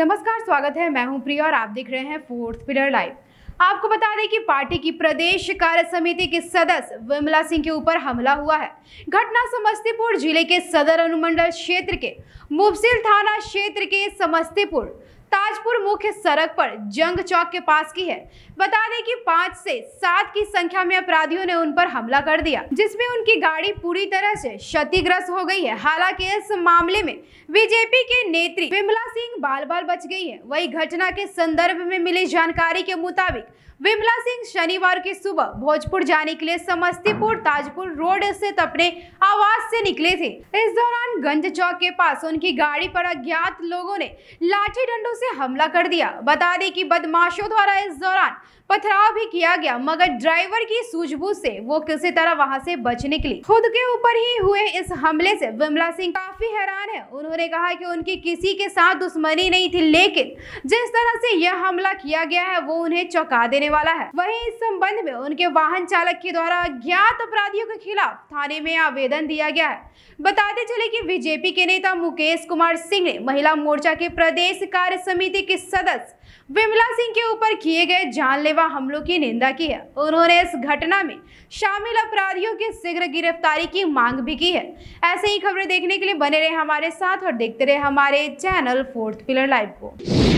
नमस्कार, स्वागत है। मैं हूँ प्रिया और आप देख रहे हैं फोर्थ पिलर लाइव। आपको बता दें कि पार्टी की प्रदेश कार्य समिति के सदस्य विमला सिंह के ऊपर हमला हुआ है। घटना समस्तीपुर ज़िले के सदर अनुमंडल क्षेत्र के मुफसिल थाना क्षेत्र के समस्तीपुर ताजपुर मुख्य सड़क पर जंग चौक के पास की है। बता दें कि पाँच से सात की संख्या में अपराधियों ने उन पर हमला कर दिया, जिसमें उनकी गाड़ी पूरी तरह से क्षतिग्रस्त हो गई है। हालाँकि इस मामले में बीजेपी के नेत्री विमला सिंह बाल बाल बच गई है। वही घटना के संदर्भ में मिली जानकारी के मुताबिक विमला सिंह शनिवार की सुबह भोजपुर जाने के लिए समस्तीपुर ताजपुर रोड स्थित अपने आवास से निकले थे। इस दौरान गंज चौक के पास उनकी गाड़ी पर अज्ञात लोगों ने लाठी डंडों से हमला कर दिया। बता दें कि बदमाशों द्वारा इस दौरान पथराव भी किया गया, मगर ड्राइवर की सूझबूझ से वो किसी तरह वहाँ से बच निकली खुद के ऊपर ही हुए इस हमले से विमला सिंह काफ़ी हैरान है। उन्होंने कहा कि उनकी किसी के साथ दुश्मनी नहीं थी, लेकिन जिस तरह से यह हमला किया गया है, वो उन्हें चौंका देने वाला है। वही इस संबंध में उनके वाहन चालक के द्वारा अज्ञात अपराधियों के खिलाफ थाने में आवेदन दिया गया है। बताते चले की बीजेपी के नेता मुकेश कुमार सिंह ने महिला मोर्चा के प्रदेश कार्य समिति के सदस्य विमला सिंह के ऊपर किए गए जानलेवा हमलों की निंदा की है। उन्होंने इस घटना में शामिल अपराधियों की शीघ्र गिरफ्तारी की मांग भी की है। ऐसे ही खबरें देखने के लिए बने रहे हमारे साथ और देखते रहे हमारे चैनल फोर्थ पिलर लाइव को।